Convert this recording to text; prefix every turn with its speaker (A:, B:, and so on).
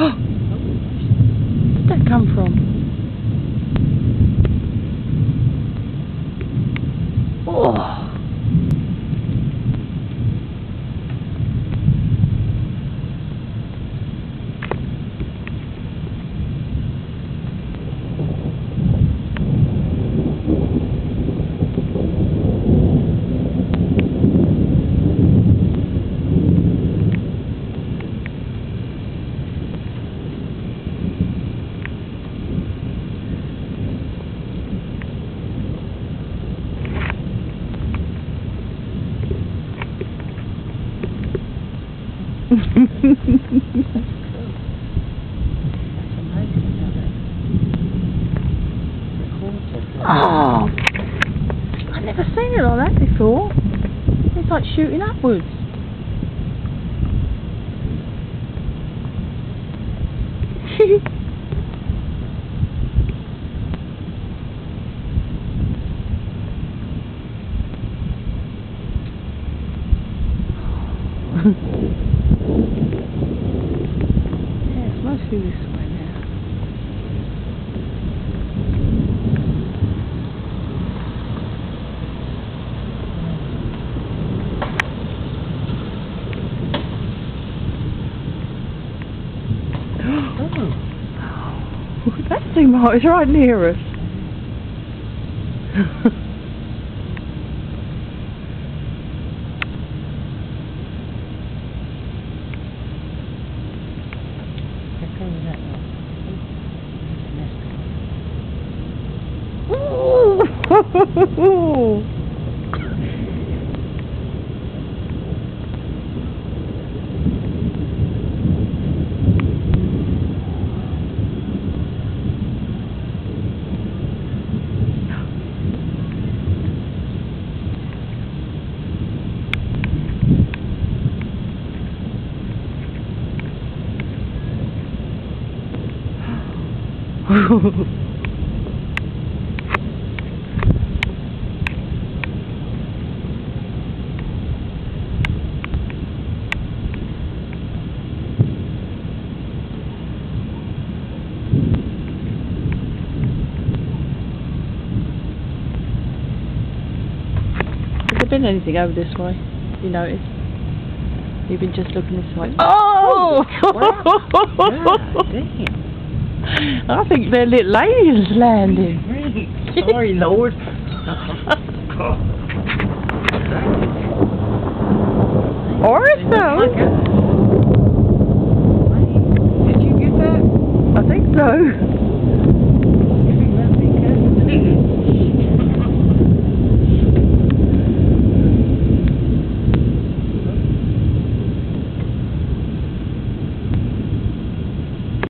A: Where'd that come from? Oh. oh, I've never seen it like that before. It's like shooting upwards. mostly this way now.
B: Oh.
A: That thing Mark, right near us.
B: Here comes that one.
A: Ooh. been anything over this way? You noticed? You've been just looking this way. Oh!
B: God damn.
A: I think they're little aliens landing.
B: Sorry, Lord.
A: Or so.
B: Look at-